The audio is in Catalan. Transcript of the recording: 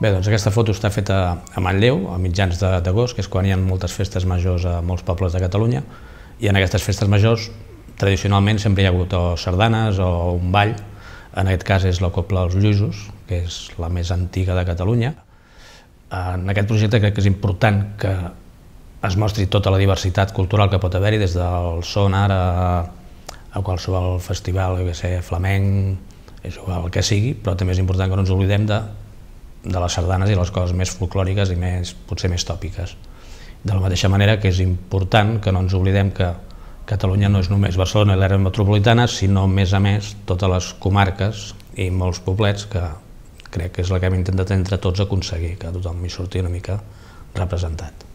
Bé, doncs aquesta foto està feta a Manlleu, a mitjans d'agost, que és quan hi ha moltes festes majors a molts pobles de Catalunya, i en aquestes festes majors tradicionalment sempre hi ha hagut o sardanes o un ball, en aquest cas és la Copla dels Lluïsos, que és la més antiga de Catalunya. En aquest projecte crec que és important que es mostri tota la diversitat cultural que pot haver-hi, des del sonar a, a qualsevol festival, que sé, flamenc, és igual que sigui, però també és important que no ens oblidem de de les sardanes i les coses més folclòriques i més, potser més tòpiques. De la mateixa manera que és important que no ens oblidem que Catalunya no és només Barcelona i l'àrea metropolitana, sinó més a més totes les comarques i molts poblets que crec que és la que hem intentat entre tots aconseguir, que tothom hi surti una mica representat.